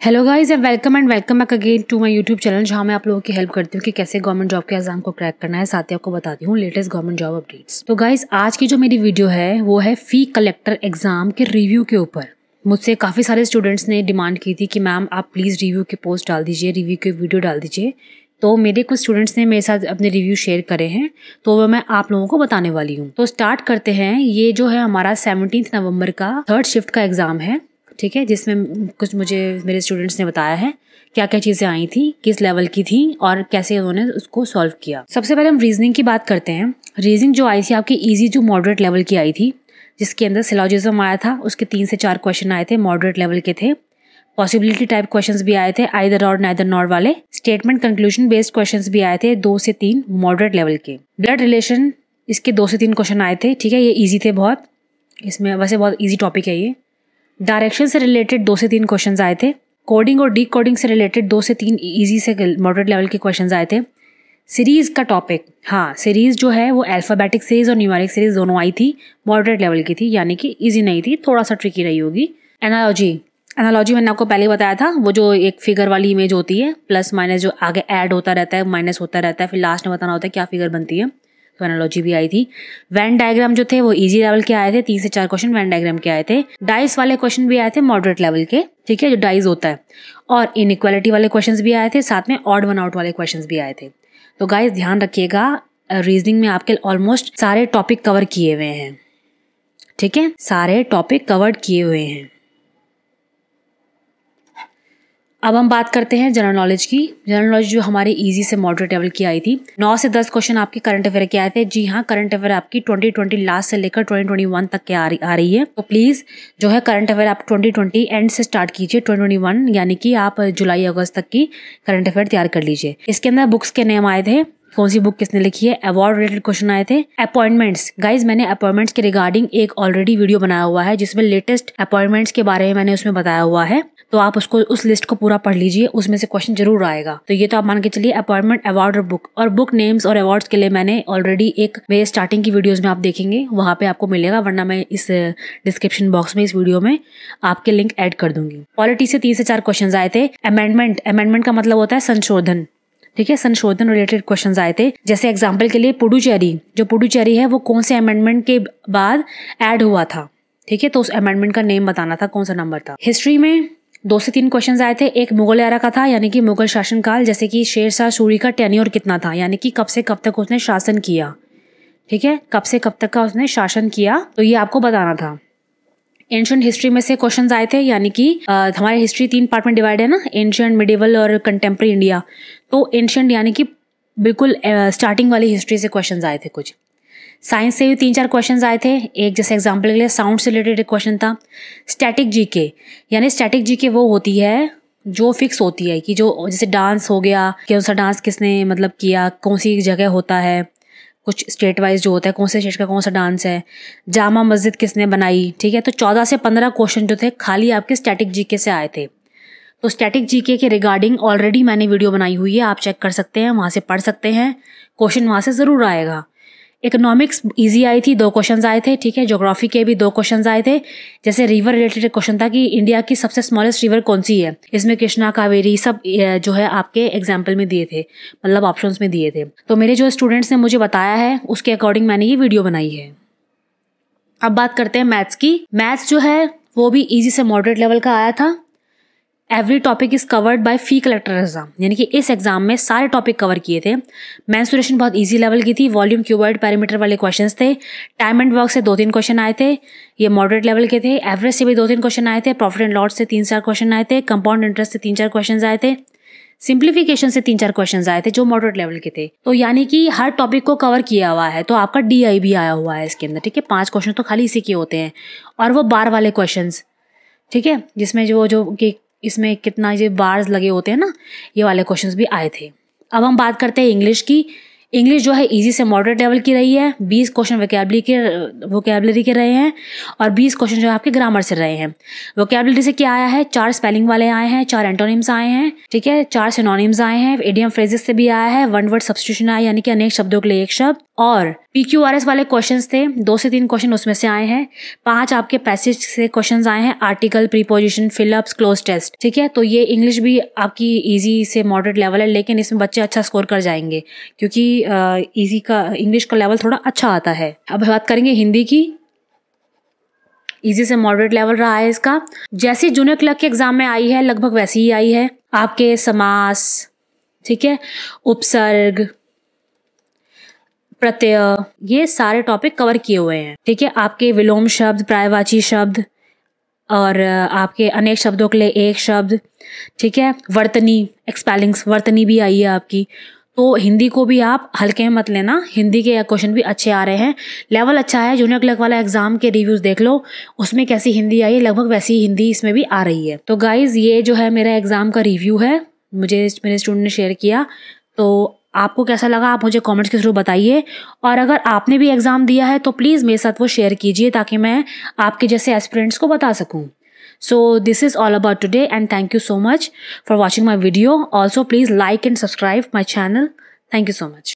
Hello guys and welcome and welcome back again to my YouTube channel जहाँ मैं आप लोगों की हेल्प करती हूँ कि कैसे गवर्नमेंट जॉब के एग्ज़ाम को क्रैक करना है। साथ ही आपको बताती हूँ लेटेस्ट गवर्नमेंट जॉब अपडेट्स तो गाइस आज की जो मेरी वीडियो है, वो है फ़ी कलेक्टर एग्ज़ाम के रिव्यू के ऊपर। मुझसे काफ़ी सारे स्टूडेंट्स ने डिमांड की थी कि मैम आप प्लीज़ रिव्यू के पोस्ट डाल दीजिए रिव्यू के वीडियो डाल दीजिए। तो मेरे कुछ स्टूडेंट्स ने मेरे साथ अपने रिव्यू शेयर करे हैं तो वो मैं आप लोगों को बताने वाली हूँ। तो स्टार्ट करते हैं। ये जो है हमारा सेवनटीन नवंबर का थर्ड शिफ्ट का एग्ज़ाम है। ठीक है, जिसमें कुछ मुझे, मेरे स्टूडेंट्स ने बताया है क्या क्या चीज़ें आई थी, किस लेवल की थी और कैसे उन्होंने उसको सॉल्व किया। सबसे पहले हम रीजनिंग की बात करते हैं। रीजनिंग जो आई थी आपकी ईजी जो मॉडरेट लेवल की आई थी, जिसके अंदर सिलोजिज्म आया था, उसके तीन से चार क्वेश्चन आए थे मॉडरेट लेवल के थे। पॉसिबिलिटी टाइप क्वेश्चन भी आए थे आइदर और नाइदर नॉर वाले। स्टेटमेंट कंक्लूजन बेस्ड क्वेश्चन भी आए थे, दो से तीन मॉडरेट लेवल के। ब्लड रिलेशन इसके दो से तीन क्वेश्चन आए थे, ठीक है, ये ईजी थे बहुत। इसमें वैसे बहुत ईजी टॉपिक है ये। डायरेक्शन से रिलेटेड दो से तीन क्वेश्चन आए थे। कोडिंग और डी कोडिंग से रिलेटेड दो से तीन ईजी से मॉडरेट लेवल के क्वेश्चन आए थे। सीरीज़ का टॉपिक हाँ सीरीज़ जो है वो अल्फ़ाबेटिक सीरीज़ और न्यूमेरिक सीरीज़ दोनों आई थी मॉडरेट लेवल की थी, यानी कि इजी नहीं थी थोड़ा सा ट्रिकी रही होगी। एनालॉजी एनालॉजी मैंने आपको पहले बताया था, वो जो एक फिगर वाली इमेज होती है प्लस माइनस जो आगे ऐड होता रहता है माइनस होता रहता है, फिर लास्ट में बताना होता है क्या फिगर बनती है। तो एनालॉजी भी आई थी। वैन डायग्राम जो थे वो इजी लेवल के आए थे, तीन से चार क्वेश्चन वैन डायग्राम के आए थे। डाइस वाले क्वेश्चन भी आए थे मॉडरेट लेवल के, ठीक है, जो डाइस होता है। और इनइक्वालिटी वाले क्वेश्चन भी आए थे, साथ में ऑड वन आउट वाले क्वेश्चन भी आए थे। तो गाइस ध्यान रखिएगा रीजनिंग में आपके ऑलमोस्ट सारे टॉपिक कवर किए हुए हैं, ठीक है? सारे टॉपिक कवर किए हुए हैं। अब हम बात करते हैं जनरल नॉलेज की। जनरल नॉलेज जो हमारी इजी से मॉडरेट लेवल की आई थी। नौ से दस क्वेश्चन आपके करंट अफेयर के आए थे। जी हाँ करंट अफेयर आपकी 2020 लास्ट से लेकर 2021 तक के आ रही आ रही है। तो प्लीज़ जो है करंट अफेयर आप 2020 एंड से स्टार्ट कीजिए। 2021 यानी कि आप जुलाई, अगस्त तक की करंट अफेयर तैयार कर लीजिए। इसके अंदर बुक्स के नेम आए थे। कौन सी बुक किसने लिखी है? अवार्ड रिलेटेड क्वेश्चन आए थे। अपॉइंटमेंट्स गाइज़ मैंने अपॉइंटमेंट्स के रिगार्डिंग एक ऑलरेडी वीडियो बनाया हुआ है, जिसमें लेटेस्ट अपॉइंटमेंट्स के बारे में मैंने उसमें बताया हुआ है। तो आप उसको, उस लिस्ट को पूरा पढ़ लीजिए, उसमें से क्वेश्चन ज़रूर आएगा। तो ये तो आप मान के चलिए अपॉइंटमेंट अवार्ड और बुक और बुक नेम्स और अवार्ड्स के लिए मैंने ऑलरेडी एक मेरे स्टार्टिंग की वीडियोज़ में आप देखेंगे, वहाँ पे आपको मिलेगा, वरना मैं इस डिस्क्रिप्शन बॉक्स में, इस वीडियो में आपके लिंक ऐड कर दूँगी। पॉलिटी से तीन से चार क्वेश्चन आए थे। अमेंडमेंट अमेंडमेंट का मतलब होता है संशोधन। ठीक है संशोधन रिलेटेड क्वेश्चन आए थे। जैसे एग्ज़ाम्पल के लिए पुडुचेरी। जो पुडुचेरी है, वो कौन से अमेंडमेंट के बाद एड हुआ था? ठीक है तो उस अमेंडमेंट का नेम बताना था, कौन सा नंबर था। हिस्ट्री में दो से तीन क्वेश्चन आए थे। एक मुगल एरा का था, यानी कि मुगल शासनकाल, जैसे कि शेर शाह, सूरी का टेन्योर कितना था? यानी कि कब से कब तक उसने शासन किया? ठीक है, कब से कब तक का उसने शासन किया? तो ये आपको बताना था। एंशियंट हिस्ट्री में से क्वेश्चन आए थे, यानी कि हमारे हिस्ट्री तीन पार्ट में डिवाइड है ना एंशियंट मिडिवल और कंटेम्प्रेरी इंडिया तो एंशियंट यानी कि बिल्कुल स्टार्टिंग वाली हिस्ट्री से क्वेश्चन आए थे कुछ। साइंस से भी तीन चार क्वेश्चन आए थे। एक जैसे एग्ज़ाम्पल के लिए साउंड से रिलेटेड एक क्वेश्चन था। स्टैटिक जी के यानी स्टैटिक जी के वो होती है, जो फिक्स होती है, कि जो जैसे डांस हो गया कौन सा डांस किसने मतलब किया, कौन सी जगह होता है कुछ स्टेट वाइज जो होता है, कौन से स्टेट का, कौन सा डांस है, जामा मस्जिद किसने बनाई, ठीक है? तो चौदह से पंद्रह क्वेश्चन जो थे, खाली आपके स्टैटिक जीके से आए थे। तो स्टैटिक जीके के रिगार्डिंग ऑलरेडी मैंने वीडियो बनाई हुई है, आप चेक कर सकते हैं, वहाँ से पढ़ सकते हैं क्वेश्चन वहाँ से ज़रूर आएगा। इकोनॉमिक्स इजी आई थी, दो क्वेश्चन आए थे, ठीक है? ज्योग्राफी के भी दो क्वेश्चन आए थे। जैसे रिवर रिलेटेड क्वेश्चन था कि इंडिया की सबसे स्मॉलेस्ट रिवर कौन सी है? इसमें कृष्णा, कावेरी सब जो है आपके एग्ज़ाम्पल में दिए थे मतलब ऑप्शन में दिए थे। तो मेरे जो स्टूडेंट्स ने मुझे बताया है, उसके अकॉर्डिंग मैंने ये वीडियो बनाई है। अब बात करते हैं मैथ्स की। मैथ्स जो है, वो भी इजी से मॉडरेट लेवल का आया था। Every topic is covered by fee collector exam यानी कि इस एग्ज़ाम में सारे टॉपिक कवर किए थे। मैंसुरेशन बहुत इजी लेवल की थी। वॉल्यूम क्यूबर्ड पैरामीटर वाले क्वेश्चन थे। टाइम एंड वर्क से दो तीन क्वेश्चन आए थे। ये मॉडरेट लेवल के थे। एवरेज से भी दो तीन क्वेश्चन आए थे। प्रॉफिट एंड लॉस से तीन चार क्वेश्चन आए थे। कंपाउंड इंटरेस्ट से तीन चार क्वेश्चन आए थे। सिंप्लीफिकेशन से तीन चार क्वेश्चन आए थे जो मॉडरेट लेवल के थे। तो यानी कि हर टॉपिक को कवर किया हुआ है। तो आपका डी आई भी आया हुआ है इसके अंदर, ठीक है? पाँच क्वेश्चन तो खाली इसी के होते हैं। और वो बार वाले क्वेश्चन ठीक है? जिसमें जो जो कि इसमें कितना ये बार्स लगे होते हैं ना, ये वाले क्वेश्चंस भी आए थे। अब हम बात करते हैं इंग्लिश की। इंग्लिश जो है इजी से मॉडरेट लेवल की रही है, बीस क्वेश्चन वोकेबलरी के वोकेबलरी के रहे हैं और बीस क्वेश्चन जो है आपके ग्रामर से रहे हैं। वोकेबलरी से क्या आया है? चार स्पेलिंग वाले आए हैं, चार एंटोनिम्स आए हैं, ठीक है? चार सिनोनिम्स आए हैं एडियम फ्रेजेस से भी आया है वन वर्ड सब्सटीट्यूशन आया यानी कि अनेक शब्दों के लिए एक शब्द। और पी क्यू आर एस वाले क्वेश्चंस थे, दो से तीन क्वेश्चन उसमें से आए हैं। पाँच आपके पैसेज से क्वेश्चंस आए हैं article preposition fill ups cloze test ठीक है? तो ये इंग्लिश भी आपकी इजी से मॉडरेट लेवल है, लेकिन इसमें बच्चे अच्छा स्कोर कर जाएँगे, क्योंकि ईजी का इंग्लिश का लेवल थोड़ा अच्छा आता है। अब बात करेंगे हिंदी की। इजी से मॉडरेट लेवल रहा है इसका। जैसी जूनियर क्लर्क के एग्ज़ाम में आई है, लगभग वैसी ही आई है। आपके समास, ठीक है? उपसर्ग प्रत्यय, ये सारे टॉपिक कवर किए हुए हैं। ठीक है, आपके विलोम शब्द, प्रायवाची शब्द, और आपके अनेक शब्दों के लिए एक शब्द, ठीक है, वर्तनी एक्सपेलिंग्स वर्तनी भी आई है आपकी। तो हिंदी को भी आप हल्के में मत लेना, हिंदी के क्वेश्चन भी अच्छे आ रहे हैं। लेवल अच्छा है जूनियर क्लर्क वाला एग्ज़ाम के रिव्यूज़ देख लो, उसमें कैसी हिंदी आई है, लगभग वैसी हिंदी इसमें भी आ रही है। तो गाइज़ ये जो है मेरा एग्ज़ाम का रिव्यू है, मुझे, मेरे स्टूडेंट ने शेयर किया तो आपको कैसा लगा आप मुझे कमेंट्स के थ्रू बताइए। और अगर आपने भी एग्ज़ाम दिया है तो प्लीज़ मेरे साथ वो शेयर कीजिए ताकि मैं आपके जैसे एस्पिरेंट्स को बता सकूँ। So this is all about today and thank you so much for watching my video also please like and subscribe my channel thank you so much